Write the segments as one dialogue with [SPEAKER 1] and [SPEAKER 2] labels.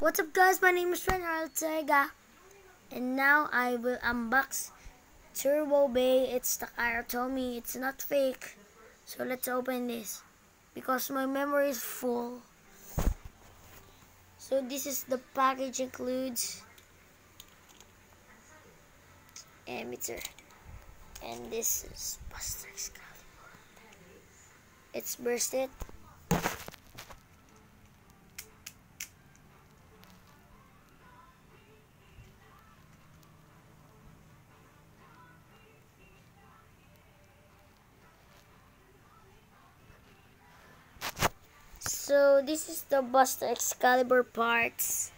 [SPEAKER 1] What's up guys, my name is Ren Ortega and now I will unbox Turbo Bay. It's the Takara It's not fake. So let's open this because my memory is full. So this is the package includes emitter and this is Buster Xcalibur. It's bursted So this is the Buster Xcalibur parts.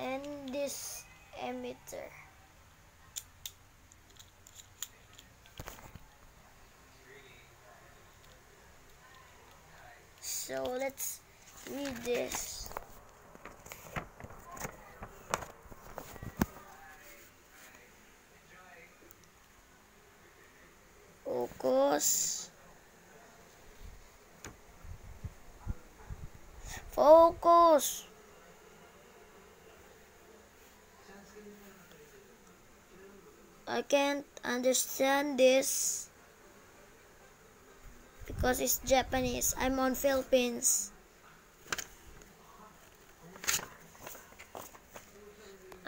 [SPEAKER 1] And, and this emitter. So let's read this. Focus. Focus. I can't understand this because it's Japanese. I'm on Philippines.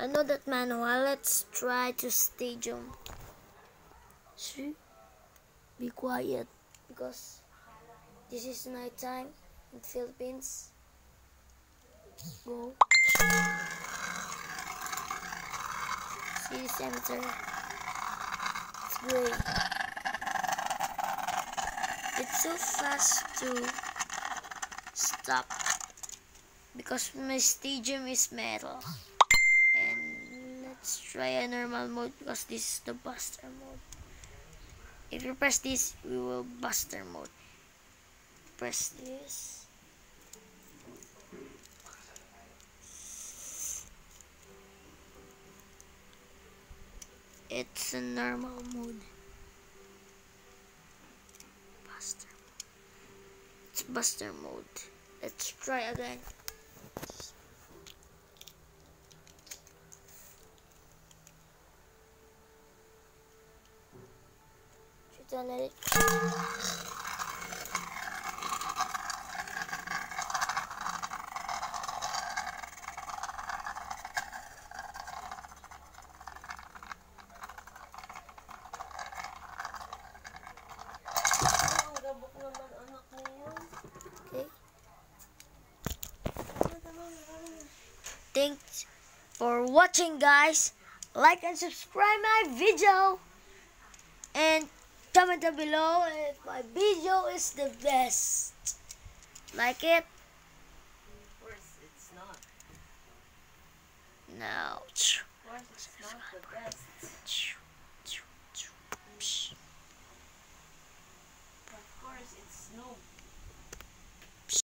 [SPEAKER 1] I know that manual. Let's try to stadium. See? Be quiet because this is night time in the Philippines. Go. See this emitter? It's gray. It's so fast to stop because my stadium is metal. Let's try a normal mode because this is the buster mode. If you press this, we will buster mode. Press this. It's a normal mode. Buster. It's buster mode. Let's try again. It Thanks for watching guys. Like and subscribe my video. And Comment down below if my video is the best. Like it?
[SPEAKER 2] Of course, it's not.
[SPEAKER 1] No.
[SPEAKER 2] Of course, it's not the best.